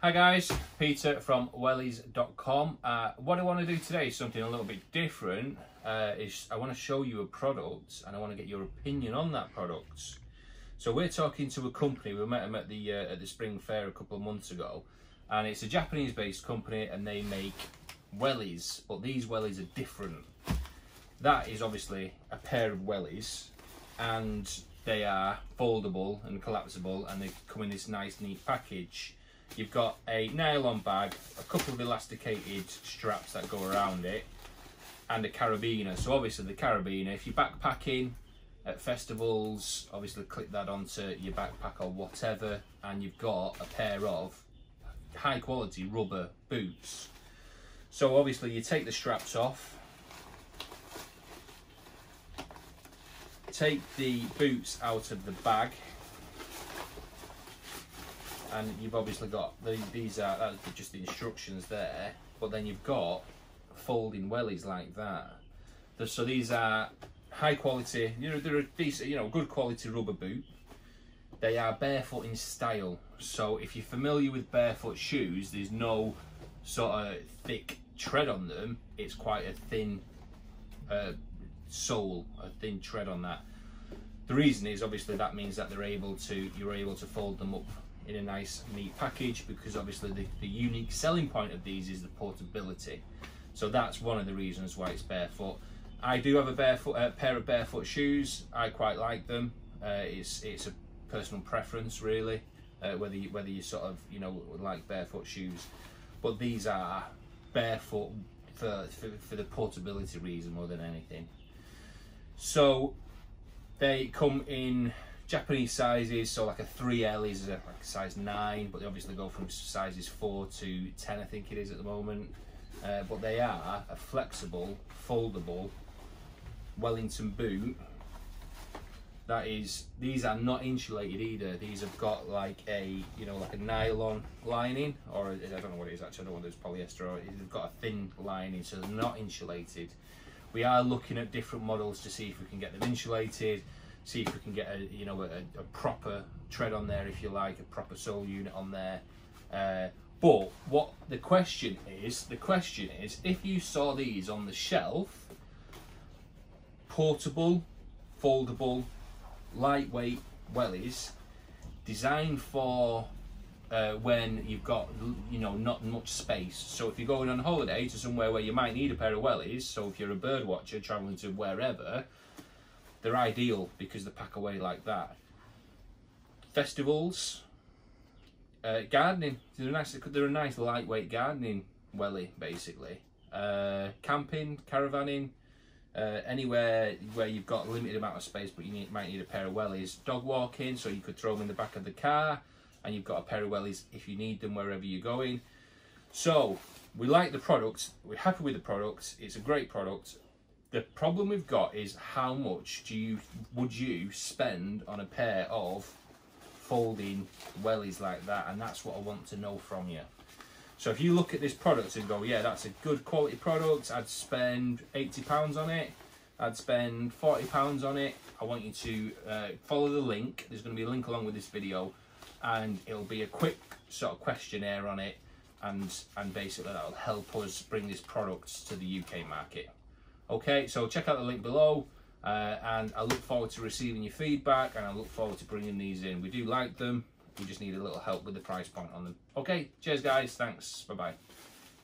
Hi guys, Peter from wellies.com. Uh, what I want to do today is something a little bit different. Uh, is I want to show you a product and I want to get your opinion on that product. So we're talking to a company, we met them at the, uh, at the spring fair a couple of months ago and it's a Japanese based company and they make wellies, but these wellies are different. That is obviously a pair of wellies and they are foldable and collapsible and they come in this nice neat package. You've got a nylon bag, a couple of elasticated straps that go around it and a carabiner. So obviously the carabiner, if you're backpacking at festivals, obviously clip that onto your backpack or whatever and you've got a pair of high quality rubber boots. So obviously you take the straps off, take the boots out of the bag and you've obviously got the, these are that's just the instructions there but then you've got folding wellies like that. So these are high quality you know they're a decent you know good quality rubber boot. They are barefoot in style so if you're familiar with barefoot shoes there's no sort of thick tread on them. It's quite a thin uh, sole a thin tread on that. The reason is obviously that means that they're able to you're able to fold them up in a nice neat package because obviously the, the unique selling point of these is the portability. So that's one of the reasons why it's barefoot. I do have a barefoot uh, pair of barefoot shoes. I quite like them. Uh, it's it's a personal preference really uh, whether you, whether you sort of you know like barefoot shoes. But these are barefoot for, for, for the portability reason more than anything. So they come in Japanese sizes, so like a 3L is like a size 9, but they obviously go from sizes 4 to 10, I think it is at the moment. Uh, but they are a flexible, foldable Wellington boot. That is, these are not insulated either. These have got like a, you know, like a nylon lining, or I don't know what it is actually, I don't know whether it's polyester or they've got a thin lining, so they're not insulated. We are looking at different models to see if we can get them insulated see if we can get a you know a, a, proper tread on there if you like a proper sole unit on there. Uh, but what the question is the question is if you saw these on the shelf portable foldable lightweight wellies designed for uh, when you've got you know not much space. So if you're going on holiday to somewhere where you might need a pair of wellies so if you're a bird watcher traveling to wherever they're ideal because they pack away like that. Festivals, uh, gardening. They're a nice. They're a nice lightweight gardening welly, basically. Uh, camping, caravanning, uh, anywhere where you've got a limited amount of space, but you need, might need a pair of wellies. Dog walking, so you could throw them in the back of the car, and you've got a pair of wellies if you need them wherever you're going. So we like the product. We're happy with the product. It's a great product the problem we've got is how much do you would you spend on a pair of folding wellies like that? And that's what I want to know from you. So if you look at this product and go yeah that's a good quality product I'd spend 80 pounds on it. I'd spend 40 pounds on it. I want you to uh, follow the link. There's going to be a link along with this video and it'll be a quick sort of questionnaire on it and and basically that'll help us bring this product to the UK market Okay, so check out the link below. Uh, and I look forward to receiving your feedback and I look forward to bringing these in. We do like them. We just need a little help with the price point on them. Okay, cheers guys. Thanks. Bye-bye.